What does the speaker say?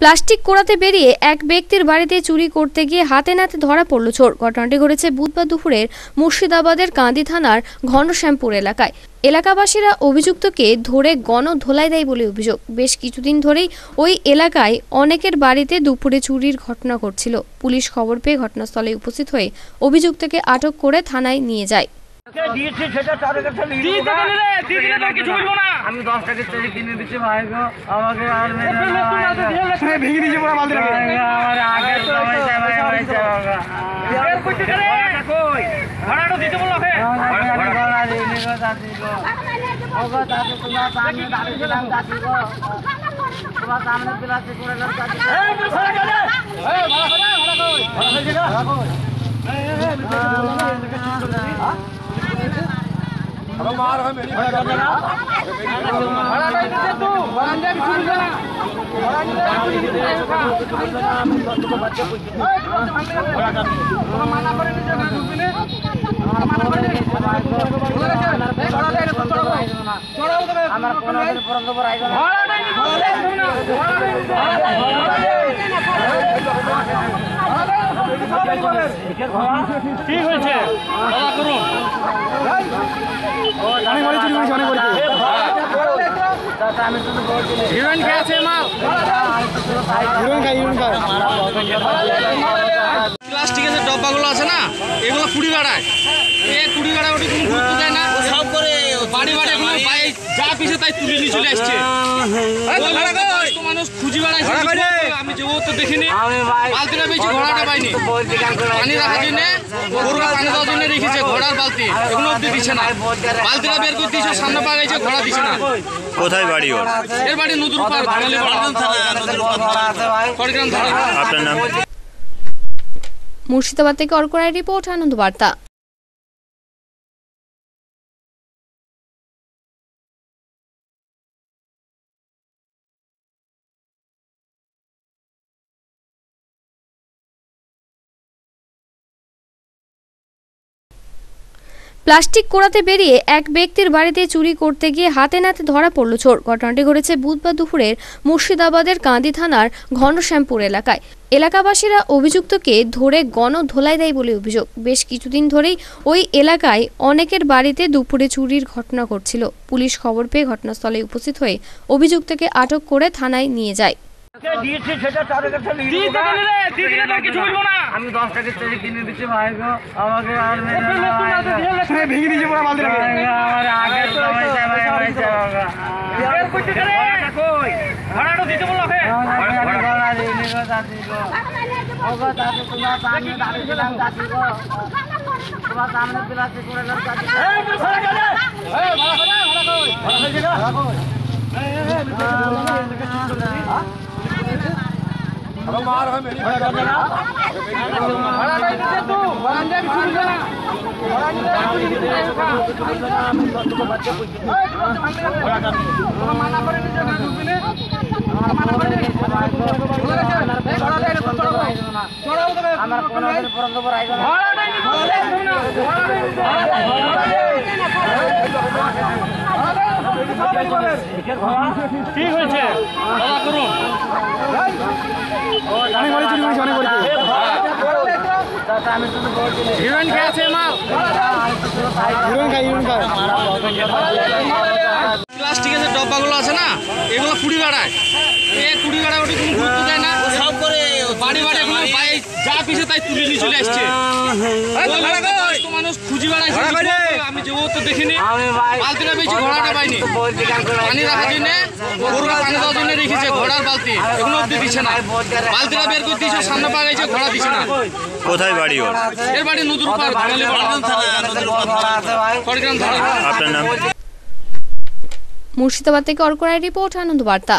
Plastic কোড়াতে বেরিয়ে এক ব্যক্তির বাড়িতে চুরি করতে গিয়ে হাতে নাতে ধরা পড়ল চোর। ঘটনাটি ঘটেছে বুধবার দুপুরের মুর্শিদাবাদের কান্দি থানার ঘনশ্যামপুর এলাকায়। এলাকাবাসীরা অভিযুক্তকে ধরে গণ ধোলাই দেয় বলে অভিযোগ। বেশ কিছুদিন ধরেই ওই এলাকায় অনেকের বাড়িতে দুপুরে চুরির ঘটনা ঘটছিল। পুলিশ খবর পেয়ে ঘটনাস্থলে উপস্থিত হয়ে অভিযুক্তকে আটক করে থানায় নিয়ে যায়। আমি দশ টাকা চেয়ে কিনে দিচ্ছি ভাই গো আমাকে আর ভেঙে গো, আমার আগে সময় যাবে, আমার যাবে। বের ভাড়াটা দিতে দাদি, তোমার সামনে দাঁড়িয়েছিলাম, দাদি গো। তোমার সামনে বিলাসী করে ভাড়া দে, দে। এই, ভাড়া কই, ভাড়া কই? ভাড়া কই দিগা? ভাড়া নাই দিতে তুই। ভাড়া নিয়ে আমি চুরি করা। ভাড়া নিয়ে আমি চুরি করা। এই, তুই বলতে ভাঙলে গেলে। তোমার মানা করে নিচে ওখানে ঢুকবি নে। তোমার মানা করে নে। বলে রেখে। এই, ভাড়া দে, এটা চড়াবো। চড়াবো তোকে। আমার কোনো দিন পরন্ত পর আইবে না। ভাড়া নাই দিতে। ভাড়া নাই দিতে। ভাড়া নাই দিতে। ভাড়া নাই দিতে। কি হয়েছে দাদা করুন অনেক বড় চুরি করেছে অনেক বড় হিরোইন কে আছে মাল? হিরোইন খাই হিরোইন খাই প্লাস্টিকের যে ডব্বাগুলো আছে না এগুলো কুড়ি গাড়ায় এ কুড়ি গাড়া ওটি কোনো গুরুত্ব দেয় না সব করে বাড়ি বাড়ি এগুলো পায়ে যা পিছে তাই তুলে নিয়ে চলে আসছে। ওই লোকটা বয়স্ক মানুষ খুঁজি বেড়াইছে আমি যে তো দেখিনি বালতিটা পেয়েছি ঘোড়াটা পাইনি। বলছি কেন করে পানি রাখার জন্য গরুরা পানি দেওয়ার জন্য রেখেছে ঘোড়ার বালতি। এগুলো অব্দি দিচ্ছে না। বালতিটা বের করে দিয়েছে সামনে পা গেছে ঘোড়া দিচ্ছে না। কোথায় বাড়ি ওর? এর বাড়ি নদীর আপনার নাম? মুর্শিদাবাদ থেকে অর্ক রায় রিপোর্ট আনন্দ বার্তা প্লাস্টিক কোড়াতে বেরিয়ে এক ব্যক্তির বাড়িতে চুরি করতে গিয়ে হাতে নাতে ধরা পড়ল চোর। ঘটনাটি ঘটেছে বুধবার দুপুরের মুর্শিদাবাদের কান্দি থানার ঘনশ্যামপুর এলাকায়। এলাকাবাসীরা অভিযুক্তকে ধরে গণ ধোলাই দেয় বলে অভিযোগ। বেশ কিছুদিন ধরেই ওই এলাকায় অনেকের বাড়িতে দুপুরে চুরির ঘটনা ঘটছিল। পুলিশ খবর পেয়ে ঘটনাস্থলে উপস্থিত হয়ে অভিযুক্তকে আটক করে থানায় নিয়ে যায়। দিয়েছে সেটা তাদের কাছে। আমি দশ টাকা চেয়ে কিনে দিচ্ছি ভাই গো আমাকে আর। ভেঙে দিয়েছে পুরো গো, আমার আগে। ভাড়াটা দিতে দাদি, তোমার সামনে বিলাসী করে ভাড়া ভাড়া কই, ভাড়া মানা করে ঢুকবি মানা করে হয়েছে। দাদা করুন। অনেক বাড়ি চুরি অনেক। হিরোইন কে আছে মাল। হিরোইন খাই হিরোইন খাই। প্লাস্টিকের যে ডব্বাগুলো আছে না এগুলো কুড়ি বেড়ায় এ কুড়ি বেড়ায় ওটি কোনো গুরুত্ব দেয় না সব করে বাড়ি বাড়ি যা পিছে তাই তুলে নিয়ে চলে আসছে। ওই লোকটা বয়স্ক মানুষ খুঁজি বেড়াইছে আমি যে তো দেখিনি। বালতিটা পেয়েছি ঘোড়াটা পাইনি বলছি কেন করে পানি রাখার জন্য গরুরা পানি দেওয়ার জন্য রেখেছে ঘোড়ার বালতি। এগুলো অব্দি দিচ্ছে না। বালতিটা বের করে দিয়েছে সামনে পা গেছে ঘোড়া দিচ্ছে না। কোথায় বাড়ি ওর? এর বাড়ি? নদীর আপনার নাম? মুর্শিদাবাদ থেকে অর্ক রায় রিপোর্ট আনন্দ বার্তা